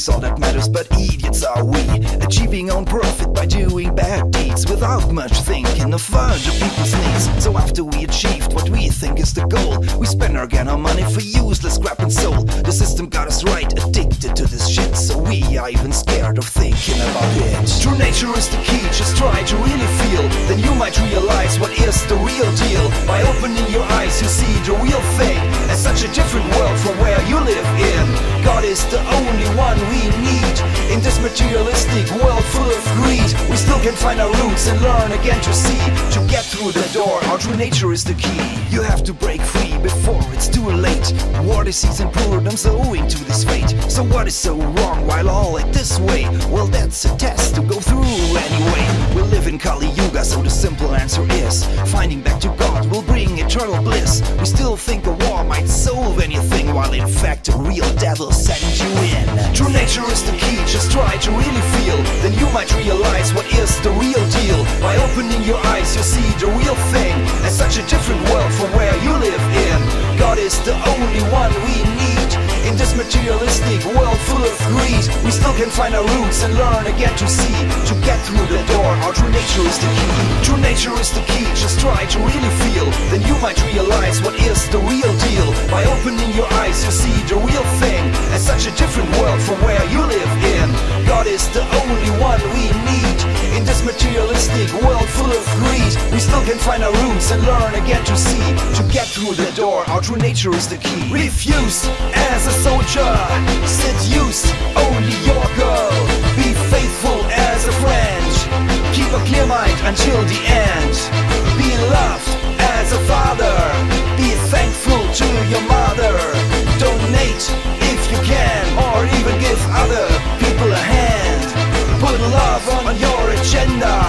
is all that matters, but idiots are we. Achieving own profit by doing bad deeds without much thinking of other people's needs. So after we achieved what we think is the goal, we spend our gun our money for useless crap and soul. The system got us right, addicted to this shit, so we are even scared of thinking about it. True nature is the key, just try to really feel. Then you might realize what is the real deal. By opening your eyes, you see the real thing. And such a different world from where you live in. Is the only one we need. In this materialistic world full of greed, we still can find our roots and learn again to see. To get through the door, our true nature is the key. You have to break free before it's too late. War, disease, and poordom's owing to this fate. So what is so wrong while all act this way? Well, that's a test to go through anyway. We live in Kali Yuga, so the simple answer is finding back to will bring eternal bliss. We still think a war might solve anything, while in fact a real devil sent you in. True nature is the key, just try to really feel. Then you might realize what is the real deal. By opening your eyes, you'll see the real thing. And such a different world from where you live in. God is the only one we need. Materialistic world full of greed, we still can find our roots and learn again to see. To get through the door, our true nature is the key. True nature is the key, just try to really feel. Then you might realize what is the real deal. By opening your eyes, you see the real thing. And such a different world from where you materialistic world full of greed. We still can find our roots and learn again to see. To get through the door, our true nature is the key. Refuse as a soldier. Seduce only your girl. Be faithful as a friend. Keep a clear mind until the end. Be loved as a father. Be thankful to your mother. Donate if you can Or even give other people a hand. Put love on your agenda.